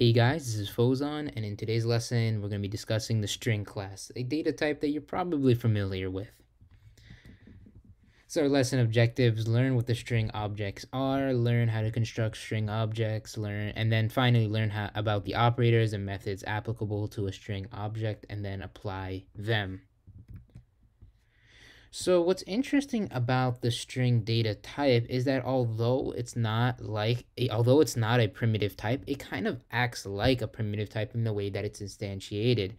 Hey guys, this is Fauzan, and in today's lesson, we're going to be discussing the string class, a data type that you're probably familiar with. So our lesson objectives, learn what the string objects are, learn how to construct string objects, learn, and then finally learn how, about the operators and methods applicable to a string object, and then apply them. So what's interesting about the string data type is that although it's not like although it's not a primitive type, it kind of acts like a primitive type in the way that it's instantiated.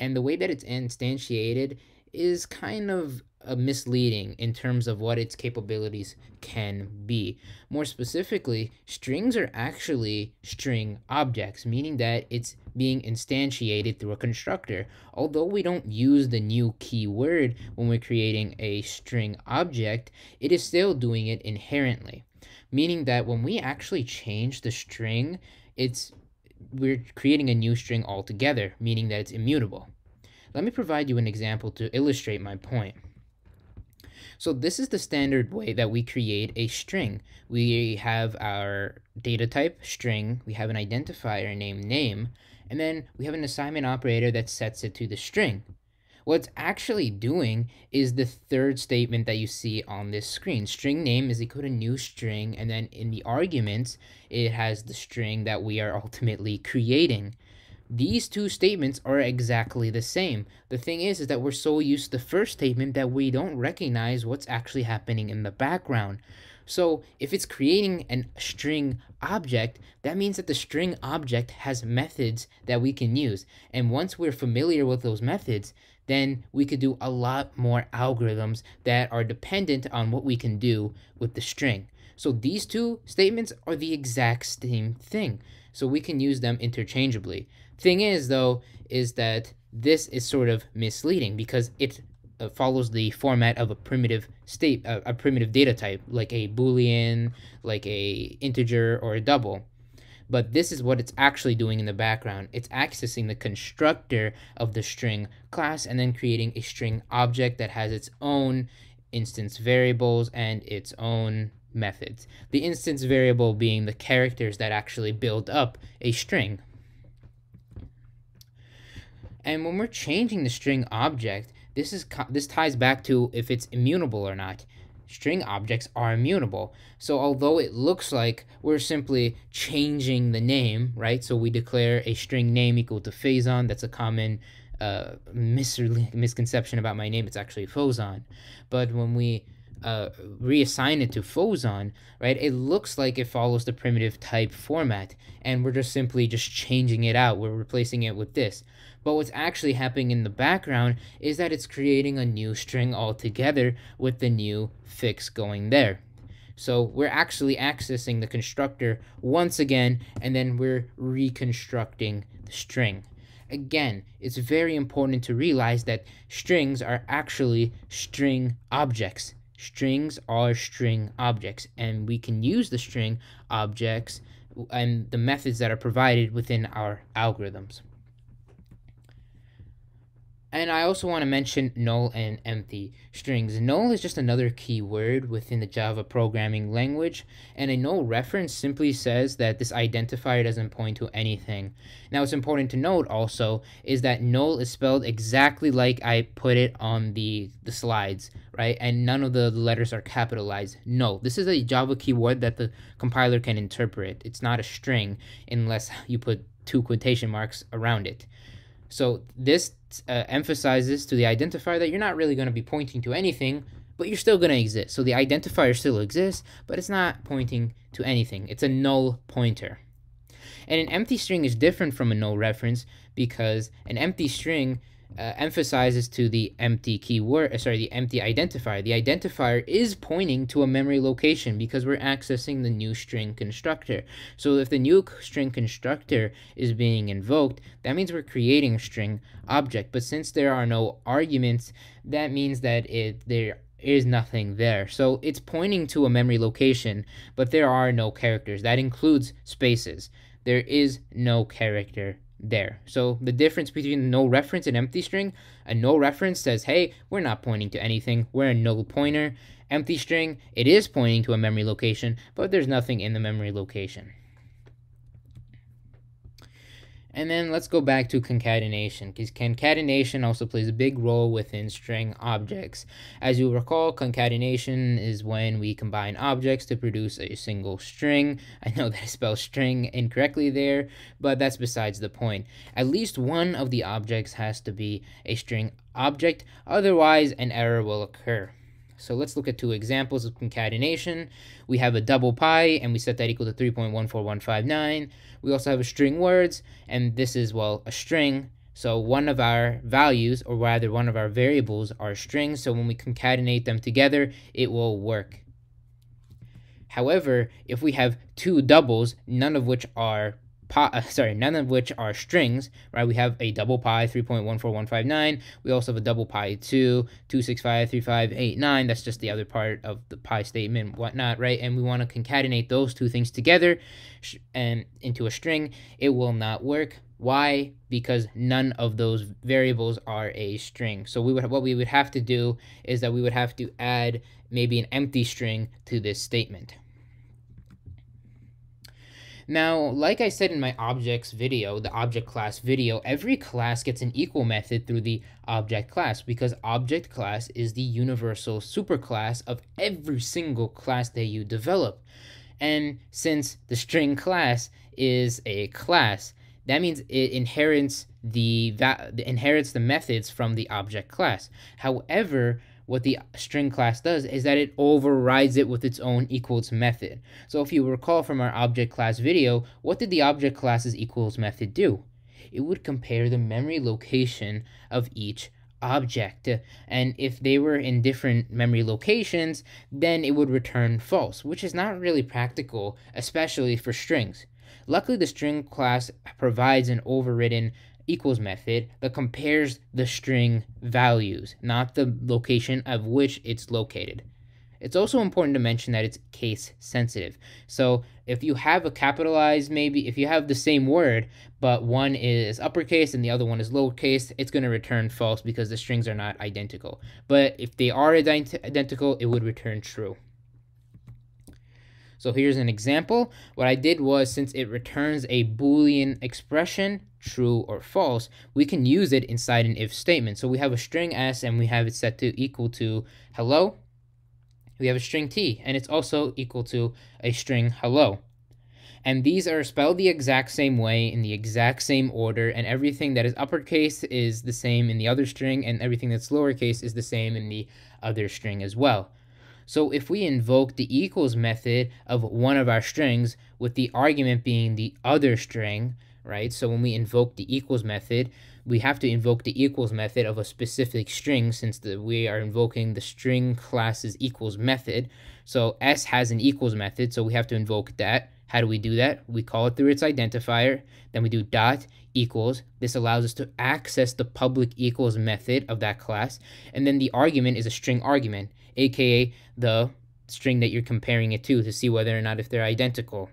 And the way that it's instantiated is kind of misleading in terms of what its capabilities can be. More specifically, strings are actually string objects, meaning that it's being instantiated through a constructor. Although we don't use the new keyword when we're creating a string object, it is still doing it inherently. Meaning that when we actually change the string, it's we're creating a new string altogether, meaning that it's immutable. Let me provide you an example to illustrate my point. So this is the standard way that we create a string. We have our data type string, we have an identifier named name, and then we have an assignment operator that sets it to the string. What it's actually doing is the third statement that you see on this screen. String name is equal to new string, and then in the arguments, it has the string that we are ultimately creating. These two statements are exactly the same. The thing is, is that we're so used to the first statement that we don't recognize what's actually happening in the background. So if it's creating a string object, that means that the string object has methods that we can use. And once we're familiar with those methods, then we could do a lot more algorithms that are dependent on what we can do with the string. So these two statements are the exact same thing. So we can use them interchangeably. Thing is, though, is that this is sort of misleading because it uh, follows the format of a primitive state, uh, a primitive data type, like a boolean, like a integer, or a double. But this is what it's actually doing in the background. It's accessing the constructor of the string class and then creating a string object that has its own instance variables and its own methods. The instance variable being the characters that actually build up a string. And when we're changing the string object, this is this ties back to if it's immutable or not. String objects are immutable. So although it looks like we're simply changing the name, right? So we declare a string name equal to Phazon. That's a common uh, mis misconception about my name. It's actually Fauzan. But when we uh, reassign it to Fauzan, right, it looks like it follows the primitive type format, and we're just simply just changing it out. We're replacing it with this. But what's actually happening in the background is that it's creating a new string altogether with the new fix going there. So we're actually accessing the constructor once again, and then we're reconstructing the string. Again, it's very important to realize that strings are actually string objects. Strings are string objects, and we can use the string objects and the methods that are provided within our algorithms. And I also want to mention null and empty strings. Null is just another keyword within the Java programming language, and a null reference simply says that this identifier doesn't point to anything. Now, what's important to note also is that null is spelled exactly like I put it on the, the slides, right? And none of the letters are capitalized. No, This is a Java keyword that the compiler can interpret. It's not a string unless you put two quotation marks around it. So this uh, emphasizes to the identifier that you're not really going to be pointing to anything, but you're still going to exist. So the identifier still exists, but it's not pointing to anything. It's a null pointer. And an empty string is different from a null reference because an empty string uh, emphasizes to the empty keyword, uh, sorry, the empty identifier. The identifier is pointing to a memory location because we're accessing the new string constructor. So if the new string constructor is being invoked, that means we're creating a string object. But since there are no arguments, that means that it there is nothing there. So it's pointing to a memory location, but there are no characters. That includes spaces. There is no character there. So the difference between no reference and empty string, a no reference says, hey, we're not pointing to anything, we're a null pointer. Empty string, it is pointing to a memory location, but there's nothing in the memory location. And then let's go back to concatenation because concatenation also plays a big role within string objects. As you recall, concatenation is when we combine objects to produce a single string. I know that I spelled string incorrectly there, but that's besides the point. At least one of the objects has to be a string object, otherwise an error will occur. So let's look at two examples of concatenation. We have a double pi, and we set that equal to 3.14159. We also have a string words, and this is, well, a string. So one of our values, or rather one of our variables, are strings. So when we concatenate them together, it will work. However, if we have two doubles, none of which are pi, uh, sorry, none of which are strings, right? We have a double pi 3.14159. We also have a double pi 2, 2653589. That's just the other part of the pi statement, whatnot, right? And we want to concatenate those two things together and into a string. It will not work. Why? Because none of those variables are a string. So we would what we would have to do is that we would have to add maybe an empty string to this statement. Now, like I said in my objects video, the object class video, every class gets an equal method through the object class because object class is the universal superclass of every single class that you develop. And since the string class is a class, that means it inherits the, inherits the methods from the object class. However, what the string class does is that it overrides it with its own equals method. So if you recall from our object class video, what did the object class's equals method do? It would compare the memory location of each object. And if they were in different memory locations, then it would return false, which is not really practical, especially for strings. Luckily, the string class provides an overridden equals method that compares the string values, not the location of which it's located. It's also important to mention that it's case sensitive. So if you have a capitalized, maybe if you have the same word, but one is uppercase and the other one is lowercase, it's going to return false because the strings are not identical. But if they are ident identical, it would return true. So here's an example. What I did was since it returns a boolean expression, true or false, we can use it inside an if statement. So we have a string s and we have it set to equal to hello. We have a string t and it's also equal to a string hello. And these are spelled the exact same way in the exact same order and everything that is uppercase is the same in the other string and everything that's lowercase is the same in the other string as well. So if we invoke the equals method of one of our strings with the argument being the other string, right? So when we invoke the equals method, we have to invoke the equals method of a specific string since the, we are invoking the string class's equals method. So s has an equals method, so we have to invoke that. How do we do that? We call it through its identifier, then we do dot equals. This allows us to access the public equals method of that class, and then the argument is a string argument aka the string that you're comparing it to to see whether or not if they're identical.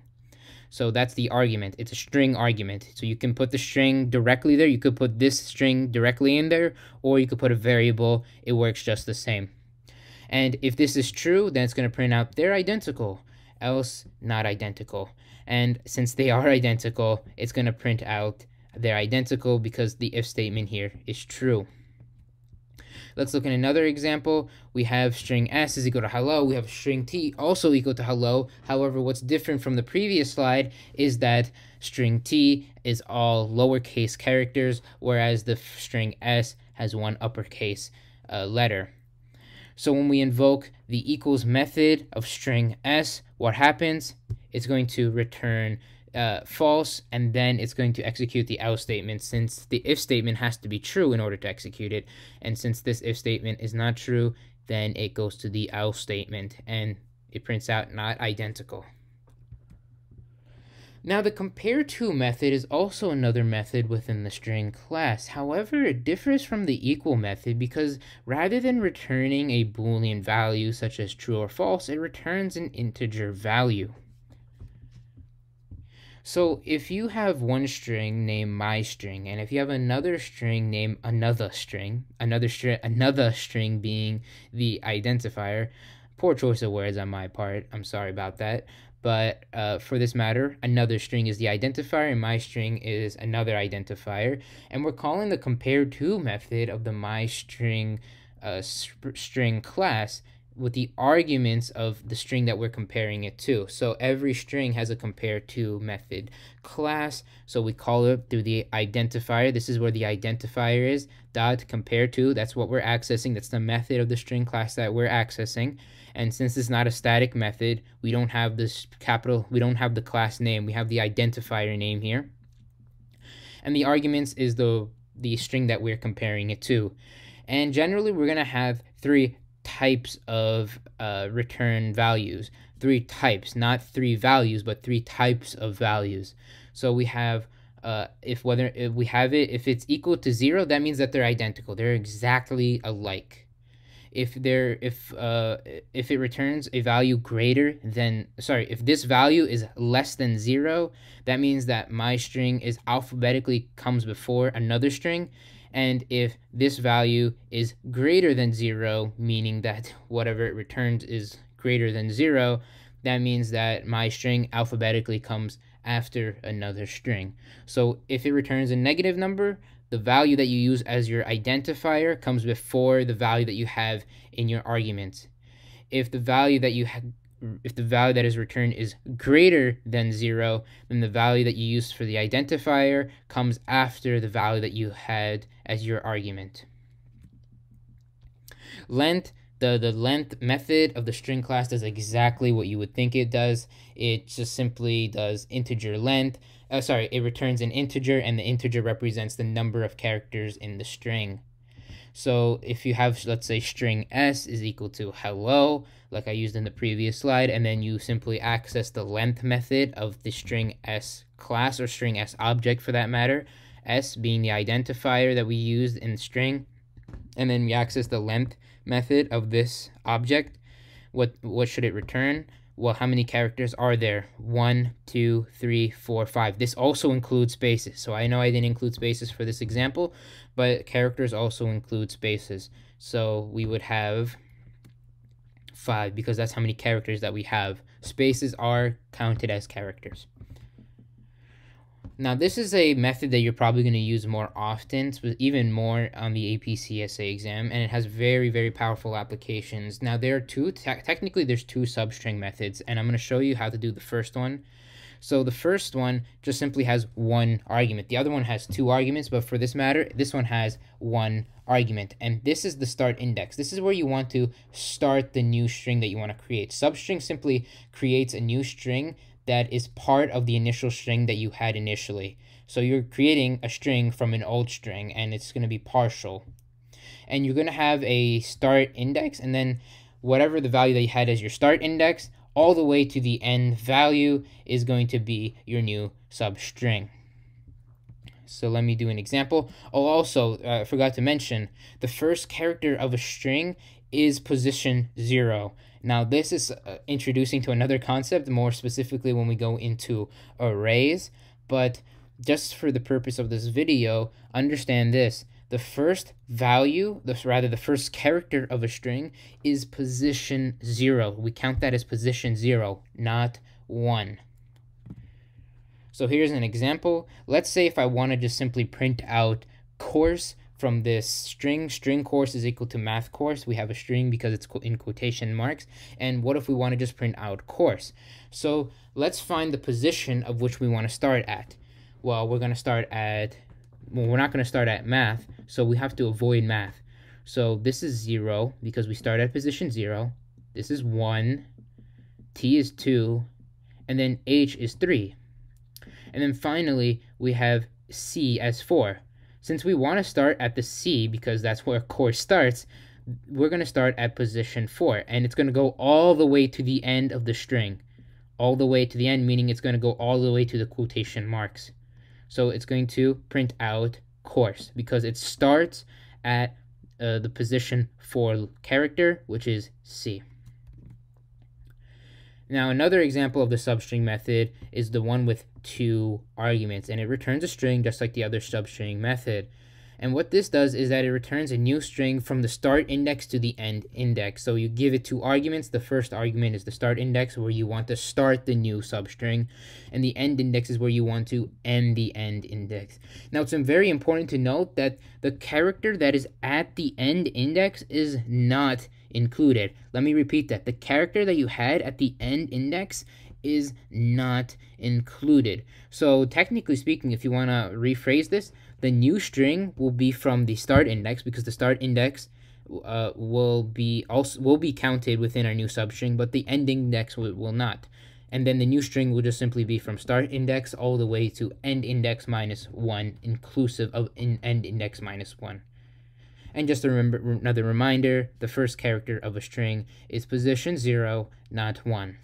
So that's the argument. It's a string argument. So you can put the string directly there. You could put this string directly in there, or you could put a variable. It works just the same. And if this is true, then it's going to print out they're identical, else not identical. And since they are identical, it's going to print out they're identical because the if statement here is true. Let's look at another example. We have string s is equal to hello. We have string t also equal to hello. However, what's different from the previous slide is that string t is all lowercase characters, whereas the string s has one uppercase uh, letter. So when we invoke the equals method of string s, what happens? It's going to return uh, false, and then it's going to execute the else statement since the if statement has to be true in order to execute it. And since this if statement is not true, then it goes to the else statement and it prints out not identical. Now the compare to method is also another method within the string class. However, it differs from the equal method because rather than returning a boolean value such as true or false, it returns an integer value. So if you have one string named my string, and if you have another string named another string, another string, another string being the identifier, poor choice of words on my part. I'm sorry about that. but uh, for this matter, another string is the identifier and my string is another identifier. And we're calling the compare to method of the my string uh, string class with the arguments of the string that we're comparing it to. So every string has a compare to method class. So we call it through the identifier. This is where the identifier is dot compare to. That's what we're accessing. That's the method of the string class that we're accessing. And since it's not a static method, we don't have this capital, we don't have the class name. We have the identifier name here. And the arguments is the the string that we're comparing it to. And generally, we're going to have three types of uh, return values. Three types, not three values, but three types of values. So we have uh, if whether if we have it if it's equal to zero, that means that they're identical. They're exactly alike. If they're if uh if it returns a value greater than sorry if this value is less than zero, that means that my string is alphabetically comes before another string and if this value is greater than zero, meaning that whatever it returns is greater than zero, that means that my string alphabetically comes after another string. So if it returns a negative number, the value that you use as your identifier comes before the value that you have in your argument. If the value that you have if the value that is returned is greater than zero, then the value that you use for the identifier comes after the value that you had as your argument. Length, the, the length method of the string class does exactly what you would think it does. It just simply does integer length. Uh, sorry, it returns an integer and the integer represents the number of characters in the string. So if you have, let's say, string s is equal to hello, like I used in the previous slide, and then you simply access the length method of the string s class or string s object for that matter, s being the identifier that we used in string, and then we access the length method of this object. What, what should it return? Well, how many characters are there? One, two, three, four, five. This also includes spaces. So I know I didn't include spaces for this example, but characters also include spaces. So we would have five because that's how many characters that we have. Spaces are counted as characters. Now, this is a method that you're probably going to use more often, even more on the AP APCSA exam, and it has very, very powerful applications. Now, there are two, te technically, there's two substring methods, and I'm going to show you how to do the first one. So the first one just simply has one argument. The other one has two arguments, but for this matter, this one has one argument. And this is the start index. This is where you want to start the new string that you want to create. Substring simply creates a new string that is part of the initial string that you had initially. So you're creating a string from an old string and it's going to be partial. And you're going to have a start index and then whatever the value that you had as your start index all the way to the end value is going to be your new substring. So let me do an example. Oh, also, uh, I forgot to mention, the first character of a string is position 0. Now, this is uh, introducing to another concept, more specifically when we go into arrays, but just for the purpose of this video, understand this. The first value, the, rather the first character of a string is position 0. We count that as position 0, not 1. So here's an example. Let's say if I want to just simply print out course from this string. String course is equal to math course. We have a string because it's in quotation marks. And what if we want to just print out course? So let's find the position of which we want to start at. Well, we're going to start at, well, we're not going to start at math, so we have to avoid math. So this is 0 because we start at position 0. This is 1. T is 2. And then H is 3. And then finally, we have C as 4. Since we want to start at the C because that's where course starts, we're going to start at position 4 and it's going to go all the way to the end of the string. All the way to the end meaning it's going to go all the way to the quotation marks. So it's going to print out course because it starts at uh, the position 4 character which is C. Now another example of the substring method is the one with two arguments and it returns a string just like the other substring method. And what this does is that it returns a new string from the start index to the end index. So you give it two arguments. The first argument is the start index where you want to start the new substring. And the end index is where you want to end the end index. Now it's very important to note that the character that is at the end index is not included. Let me repeat that. The character that you had at the end index is not included. So technically speaking, if you want to rephrase this, the new string will be from the start index because the start index uh, will be also will be counted within our new substring, but the end index will, will not. And then the new string will just simply be from start index all the way to end index minus 1, inclusive of in end index minus 1. And just remember, another reminder, the first character of a string is position 0, not 1.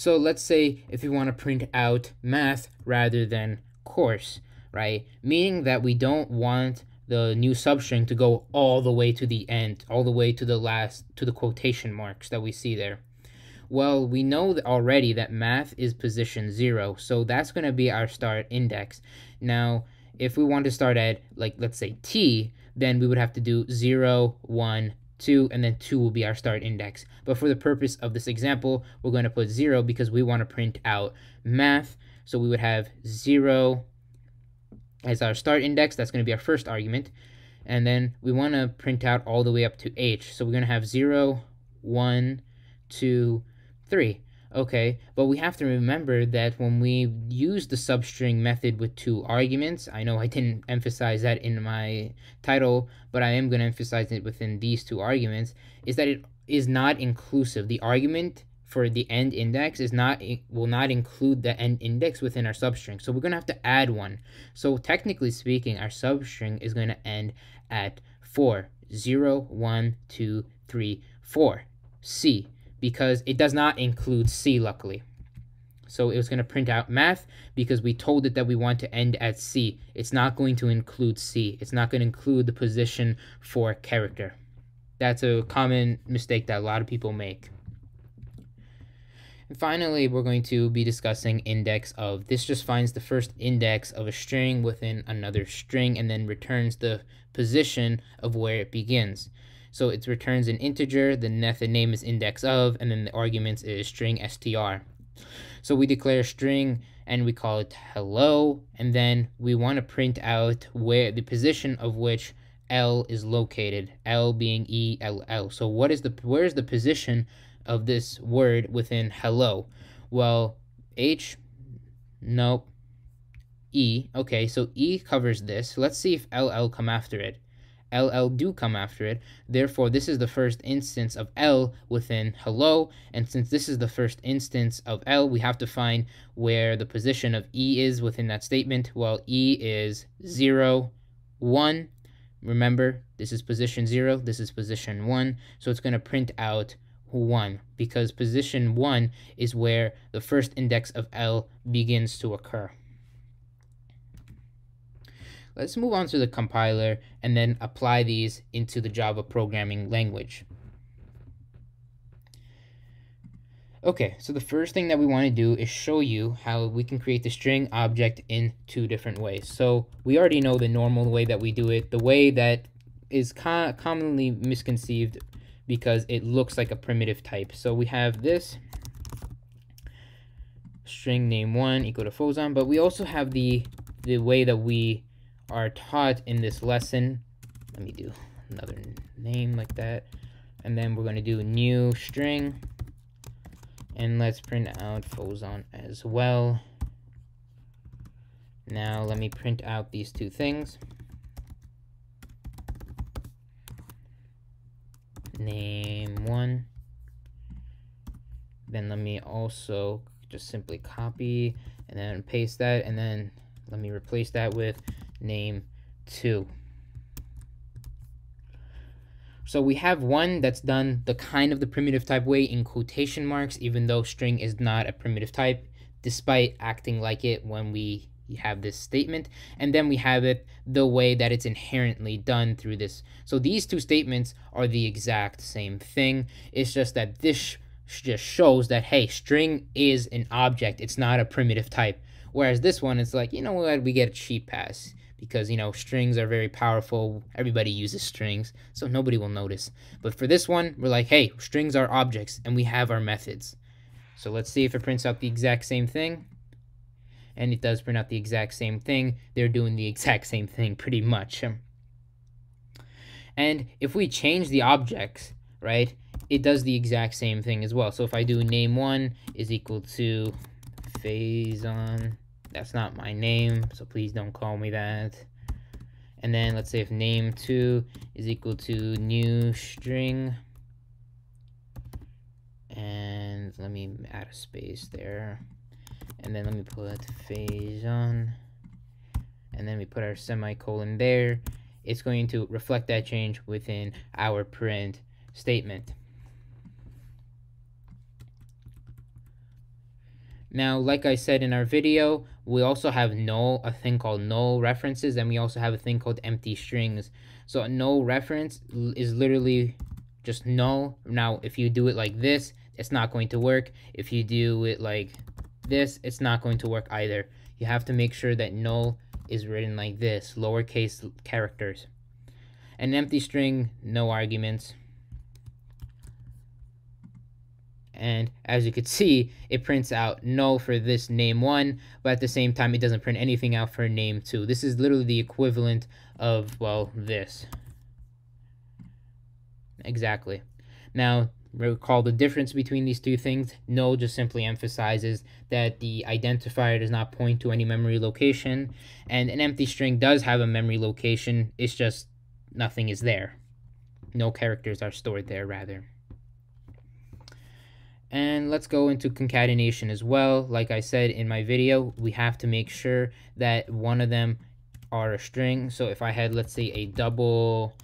So let's say if we want to print out math rather than course, right? Meaning that we don't want the new substring to go all the way to the end, all the way to the last, to the quotation marks that we see there. Well, we know already that math is position zero, so that's going to be our start index. Now, if we want to start at, like, let's say t, then we would have to do 0, 1, 2, and then 2 will be our start index. But for the purpose of this example, we're going to put 0 because we want to print out math. So we would have 0 as our start index. That's going to be our first argument. And then we want to print out all the way up to h. So we're going to have 0, 1, 2, 3. Okay, but we have to remember that when we use the substring method with two arguments, I know I didn't emphasize that in my title, but I am going to emphasize it within these two arguments, is that it is not inclusive. The argument for the end index is not will not include the end index within our substring. So we're going to have to add one. So technically speaking, our substring is going to end at 4. 0, 1, 2, 3, 4. C because it does not include C, luckily. So it was going to print out math because we told it that we want to end at C. It's not going to include C. It's not going to include the position for character. That's a common mistake that a lot of people make. And finally, we're going to be discussing index of. This just finds the first index of a string within another string and then returns the position of where it begins. So it returns an integer, the method name is index of, and then the arguments is string str. So we declare string and we call it hello, and then we want to print out where the position of which L is located, L being E, L, L. So what is the, where is the position of this word within hello? Well, H, nope, E, okay, so E covers this. Let's see if LL come after it. LL do come after it. Therefore, this is the first instance of L within hello. And since this is the first instance of L, we have to find where the position of E is within that statement. Well, E is 0, 1. Remember, this is position 0, this is position 1. So it's going to print out 1 because position 1 is where the first index of L begins to occur. Let's move on to the compiler and then apply these into the Java programming language. Okay, so the first thing that we want to do is show you how we can create the string object in two different ways. So we already know the normal way that we do it, the way that is co commonly misconceived because it looks like a primitive type. So we have this string name one equal to Fauzan, but we also have the the way that we are taught in this lesson. Let me do another name like that. And then we're going to do new string. And let's print out Fauzan as well. Now let me print out these two things. Name one. Then let me also just simply copy and then paste that. And then let me replace that with name 2. So we have one that's done the kind of the primitive type way in quotation marks, even though string is not a primitive type, despite acting like it when we have this statement. And then we have it the way that it's inherently done through this. So these two statements are the exact same thing. It's just that this just shows that, hey, string is an object. It's not a primitive type Whereas this one, it's like, you know what, we get a cheap pass because, you know, strings are very powerful. Everybody uses strings, so nobody will notice. But for this one, we're like, hey, strings are objects and we have our methods. So let's see if it prints out the exact same thing. And it does print out the exact same thing. They're doing the exact same thing pretty much. And if we change the objects, right, it does the exact same thing as well. So if I do name1 is equal to Faison, that's not my name, so please don't call me that. And then let's say if name2 is equal to new string, and let me add a space there. And then let me put phase on. and then we put our semicolon there. It's going to reflect that change within our print statement. Now, like I said in our video, we also have null, a thing called null references, and we also have a thing called empty strings. So a null reference is literally just null. Now, if you do it like this, it's not going to work. If you do it like this, it's not going to work either. You have to make sure that null is written like this, lowercase characters. An empty string, no arguments. And as you can see it prints out null for this name 1 but at the same time it doesn't print anything out for name 2 this is literally the equivalent of well this. Exactly. Now recall the difference between these two things. Null just simply emphasizes that the identifier does not point to any memory location and an empty string does have a memory location. It's just nothing is there. No characters are stored there rather and let's go into concatenation as well. Like I said in my video, we have to make sure that one of them are a string. So if I had, let's say, a double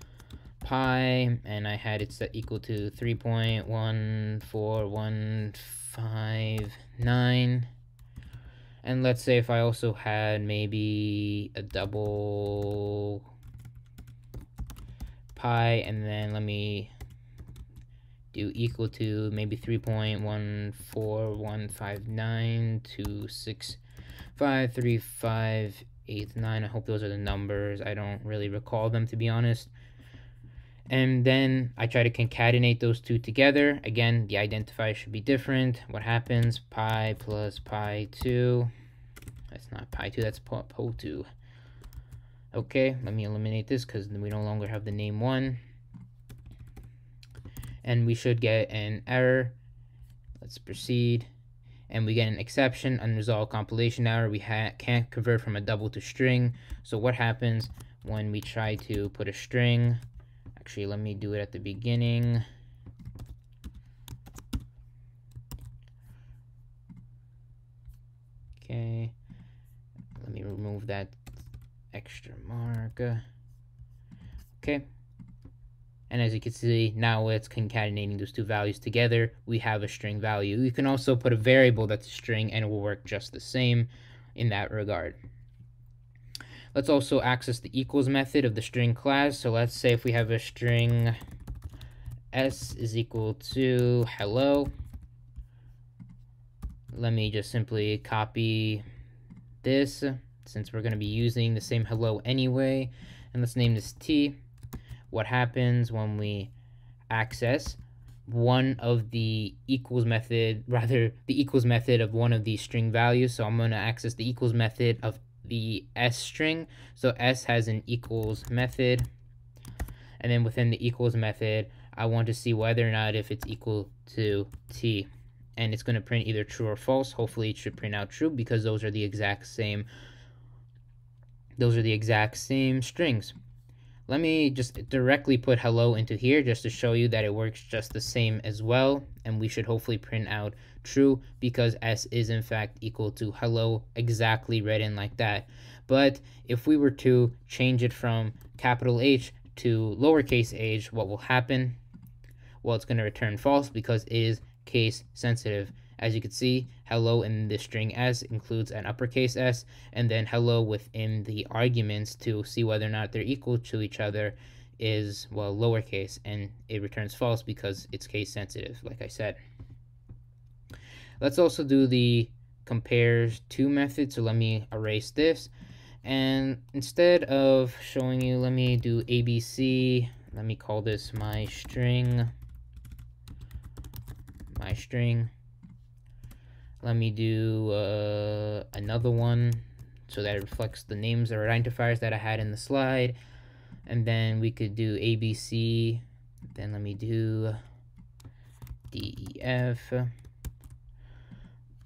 pi, and I had it set equal to 3.14159, and let's say if I also had maybe a double pi, and then let me do equal to maybe 3.1415926535589. I hope those are the numbers. I don't really recall them to be honest. And then I try to concatenate those two together. Again, the identifier should be different. What happens? Pi plus pi 2. That's not pi 2, that's po, po 2. Okay, let me eliminate this because we no longer have the name 1 and we should get an error. Let's proceed. And we get an exception, unresolved compilation error. We can't convert from a double to string. So what happens when we try to put a string? Actually, let me do it at the beginning. Okay. Let me remove that extra mark. Okay. And as you can see, now it's concatenating those two values together. We have a string value. You can also put a variable that's a string and it will work just the same in that regard. Let's also access the equals method of the string class. So let's say if we have a string s is equal to hello. Let me just simply copy this since we're going to be using the same hello anyway. And let's name this t what happens when we access one of the equals method, rather the equals method of one of these string values. So I'm going to access the equals method of the s string. So s has an equals method. And then within the equals method, I want to see whether or not if it's equal to t. And it's going to print either true or false. Hopefully it should print out true because those are the exact same those are the exact same strings. Let me just directly put hello into here just to show you that it works just the same as well. And we should hopefully print out true because s is in fact equal to hello exactly written like that. But if we were to change it from capital H to lowercase h, what will happen? Well, it's going to return false because it is case sensitive. As you can see, hello in the string s includes an uppercase s, and then hello within the arguments to see whether or not they're equal to each other is, well, lowercase, and it returns false because it's case sensitive, like I said. Let's also do the compares to method. So let me erase this. And instead of showing you, let me do ABC. Let me call this my string. My string. Let me do uh, another one so that it reflects the names or identifiers that I had in the slide. And then we could do ABC. Then let me do DEF.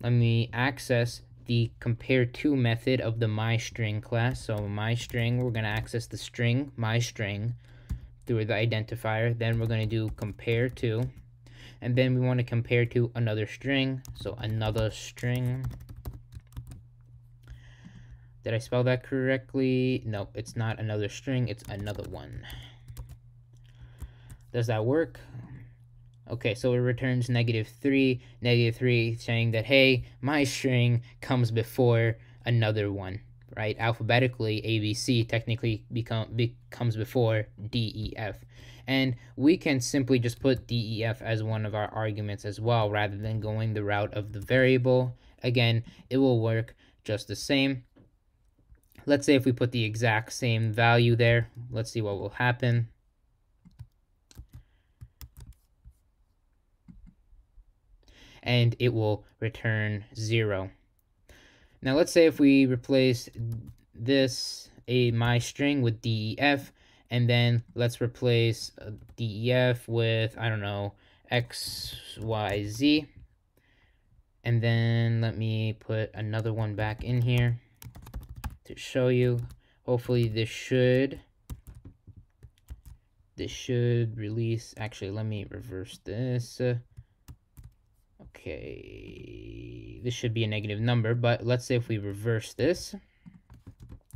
Let me access the compare to method of the myString class. So myString, we're going to access the string myString through the identifier. Then we're going to do compare to. And then we want to compare to another string. So another string. Did I spell that correctly? No, it's not another string. It's another one. Does that work? Okay, so it returns negative 3, negative 3 saying that, hey, my string comes before another one, right? Alphabetically, ABC technically become becomes before DEF. And we can simply just put DEF as one of our arguments as well, rather than going the route of the variable. Again, it will work just the same. Let's say if we put the exact same value there, let's see what will happen. and it will return 0. Now let's say if we replace this a my string with def and then let's replace uh, def with I don't know xyz and then let me put another one back in here to show you. Hopefully this should this should release. Actually let me reverse this Okay, this should be a negative number, but let's say if we reverse this,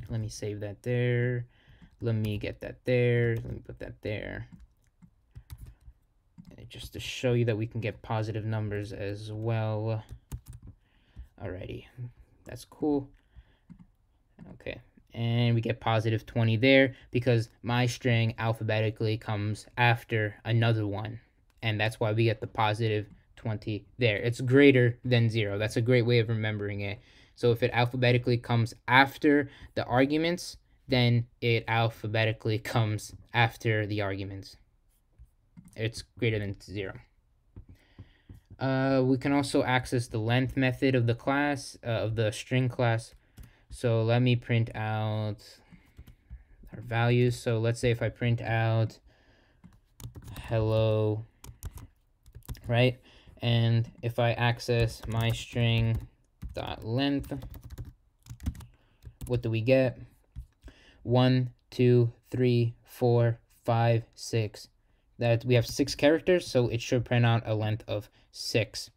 let me save that there. Let me get that there. Let me put that there. And just to show you that we can get positive numbers as well. Alrighty, that's cool. Okay, and we get positive 20 there because my string alphabetically comes after another one. And that's why we get the positive 20 there. It's greater than 0. That's a great way of remembering it. So if it alphabetically comes after the arguments, then it alphabetically comes after the arguments. It's greater than 0. Uh, we can also access the length method of the class, uh, of the string class. So let me print out our values. So let's say if I print out hello, right? And if I access my string dot length, what do we get? One, two, three, four, five, six. That we have six characters, so it should print out a length of six.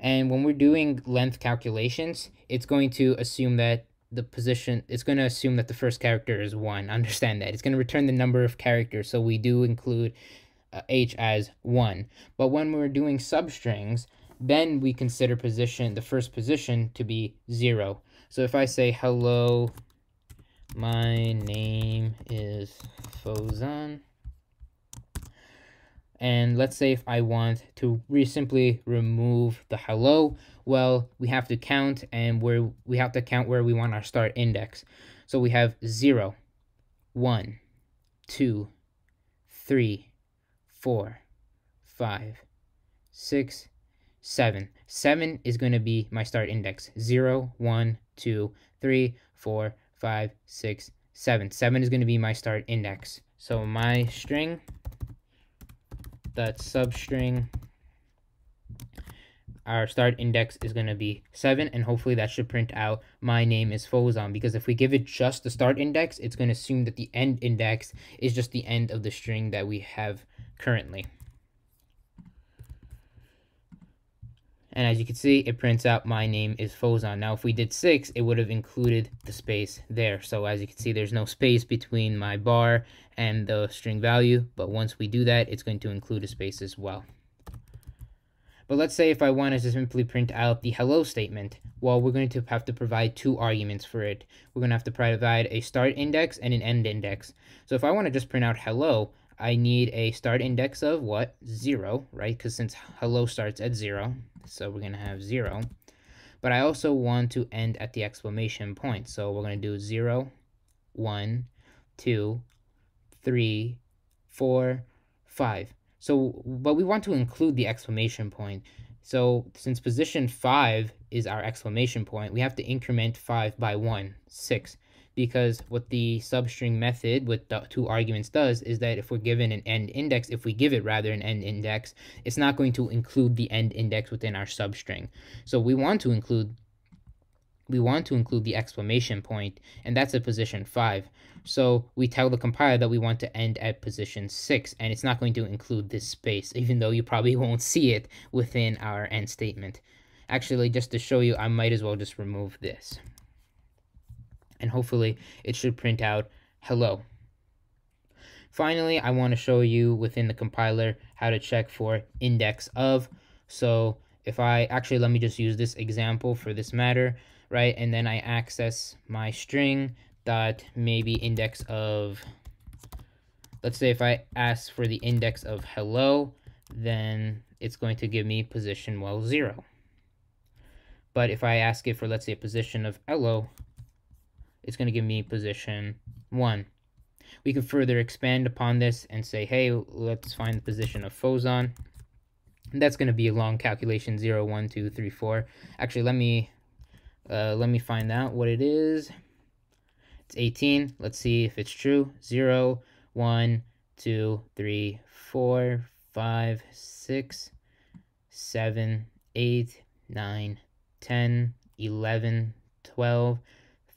And when we're doing length calculations, it's going to assume that the position, it's going to assume that the first character is one. Understand that. It's going to return the number of characters. So we do include Uh, h as 1. But when we're doing substrings, then we consider position, the first position to be 0. So if I say, hello, my name is Fauzan, and let's say if I want to re simply remove the hello, well, we have to count and where we have to count where we want our start index. So we have 0, 1, 2, 3, four, five, six, seven. Seven is going to be my start index. Zero, one, two, three, four, five, six, seven. Seven is going to be my start index. So my string, that substring, our start index is going to be 7 and hopefully that should print out my name is Fauzan because if we give it just the start index it's going to assume that the end index is just the end of the string that we have currently. And as you can see, it prints out my name is Fauzan. Now, if we did 6, it would have included the space there. So as you can see, there's no space between my bar and the string value. But once we do that, it's going to include a space as well. But let's say if I wanted to simply print out the hello statement, well, we're going to have to provide two arguments for it. We're going to have to provide a start index and an end index. So if I want to just print out hello, I need a start index of what? Zero, right? Because since hello starts at zero, so we're going to have zero. but I also want to end at the exclamation point. So we're going to do 0, 1, 2, 3, 4, 5. So, but we want to include the exclamation point. So since position 5 is our exclamation point, we have to increment 5 by 1, 6 because what the substring method with the two arguments does is that if we're given an end index, if we give it rather an end index, it's not going to include the end index within our substring. So we want to include we want to include the exclamation point, and that's at position 5. So we tell the compiler that we want to end at position 6, and it's not going to include this space, even though you probably won't see it within our end statement. Actually, just to show you, I might as well just remove this and hopefully it should print out hello. Finally, I want to show you within the compiler how to check for index of. So if I actually let me just use this example for this matter, right? And then I access my string dot maybe index of let's say if I ask for the index of hello, then it's going to give me position well zero. But if I ask it for let's say a position of hello, it's going to give me position 1. We can further expand upon this and say, hey, let's find the position of Fauzan. That's going to be a long calculation, 0, 1, 2, 3, 4. Actually, let me, uh, let me find out what it is. It's 18. Let's see if it's true. 0, 1, 2, 3, 4, 5, 6, 7, 8, 9, 10, 11, 12,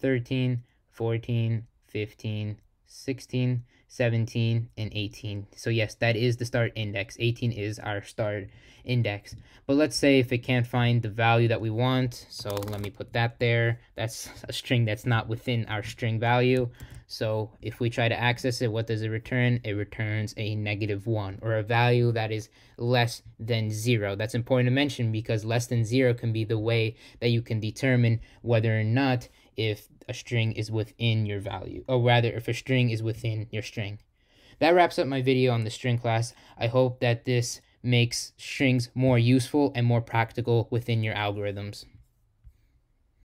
13, 14, 15, 16, 17, and 18. So yes, that is the start index. 18 is our start index. But let's say if it can't find the value that we want, so let me put that there. That's a string that's not within our string value. So if we try to access it, what does it return? It returns a negative one or a value that is less than zero. That's important to mention because less than zero can be the way that you can determine whether or not if a string is within your value, or rather if a string is within your string. That wraps up my video on the string class. I hope that this makes strings more useful and more practical within your algorithms.